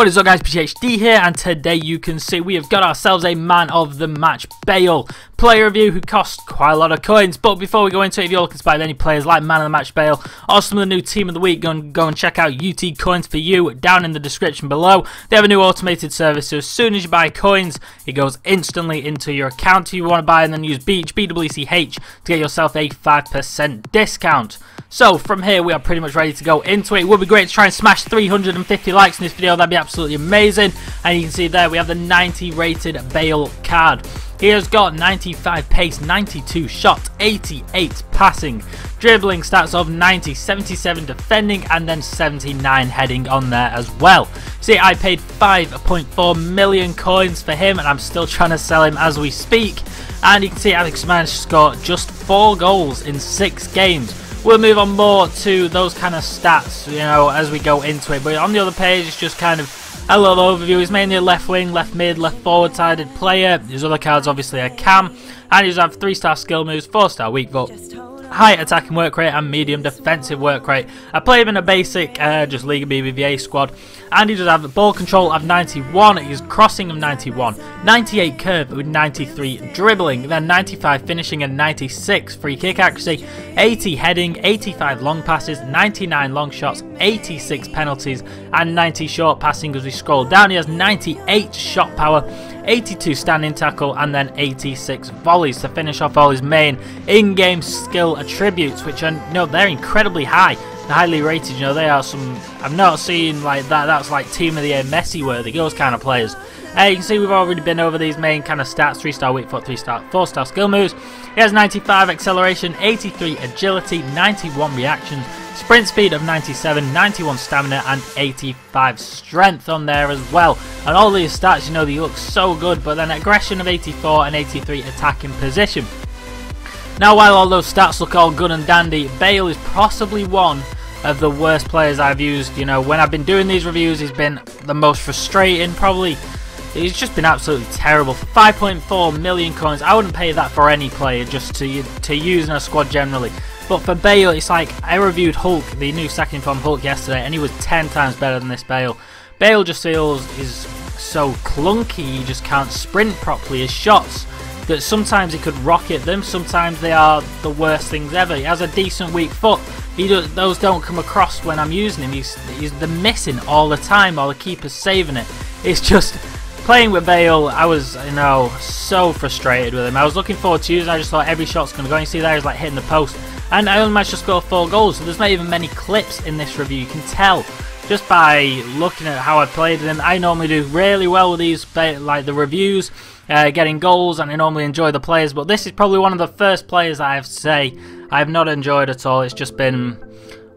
What is up guys, BeechHD here, and today you can see we have got ourselves a man of the match, Bale. Player review who cost quite a lot of coins, but before we go into it, if you're looking to buy any players like man of the match Bale, or some of the new team of the week, go and, go and check out UT Coins for you down in the description below. They have a new automated service, so as soon as you buy coins, it goes instantly into your account. If you want to buy and then use Beech, BEECH, to get yourself a 5% discount. So from here we are pretty much ready to go into it. It would be great to try and smash 350 likes in this video. That'd be absolutely amazing. And you can see there we have the 90 rated Bale card. He has got 95 pace, 92 shot, 88 passing, dribbling stats of 90, 77 defending, and then 79 heading on there as well. See, I paid 5.4 million coins for him, and I'm still trying to sell him as we speak. And you can see Alex managed to score just 4 goals in 6 games We'll move on more to those kind of stats, you know, as we go into it. But on the other page, it's just kind of a little overview. He's mainly a left wing, left mid, left forward sided player. His other cards obviously are cam. And he's have 3 star skill moves, 4 star weak foot high attacking work rate and medium defensive work rate. I play him in a basic uh, just Liga BBVA squad and he does have ball control of 91, he's crossing of 91, 98 curve with 93 dribbling, then 95 finishing and 96 free kick accuracy, 80 heading, 85 long passes, 99 long shots, 86 penalties and 90 short passing as we scroll down. He has 98 shot power 82 standing tackle, and then 86 volleys to finish off all his main in-game skill attributes, which are, you know, they're incredibly high. Highly rated, you know, they are some, I've not seen like that, that's like team of the year Messi worthy, those kind of players. Uh, you can see we've already been over these main kind of stats, 3-star weak foot, 3-star, 4-star skill moves. He has 95 acceleration, 83 agility, 91 reactions, sprint speed of 97, 91 stamina and 85 strength on there as well. And all these stats, you know, they look so good, but then aggression of 84 and 83 attacking position. Now while all those stats look all good and dandy, Bale is possibly one of the worst players I've used. You know, when I've been doing these reviews, he's been the most frustrating, probably He's just been absolutely terrible. 5.4 million coins. I wouldn't pay that for any player just to to use in a squad generally. But for Bale, it's like I reviewed Hulk, the new second form Hulk yesterday, and he was 10 times better than this Bale. Bale just feels is so clunky. He just can't sprint properly. His shots that sometimes he could rocket them, sometimes they are the worst things ever. He has a decent weak foot. He does, those don't come across when I'm using him. He's, he's the missing all the time while the keeper's saving it. It's just playing with Bale, I was, you know, so frustrated with him. I was looking forward to using I just thought every shot's going to go. And You see there, he's like hitting the post. And I only managed to score four goals, so there's not even many clips in this review. You can tell just by looking at how I played them. I normally do really well with these, like the reviews, uh, getting goals, and I normally enjoy the players. But this is probably one of the first players I have to say I have not enjoyed at all. It's just been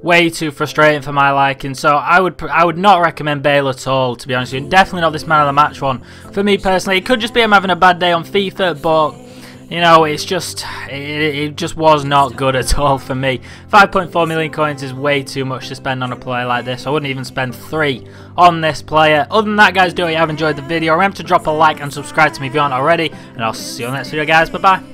way too frustrating for my liking. So I would I would not recommend Bale at all, to be honest with you. Definitely not this man of the match one. For me personally, it could just be I'm having a bad day on FIFA, but you know, it's just it, it, just was not good at all for me. 5.4 million coins is way too much to spend on a player like this. I wouldn't even spend three on this player. Other than that, guys, do you have enjoyed the video? Remember to drop a like and subscribe to me if you aren't already, and I'll see you on the next video, guys. Bye bye.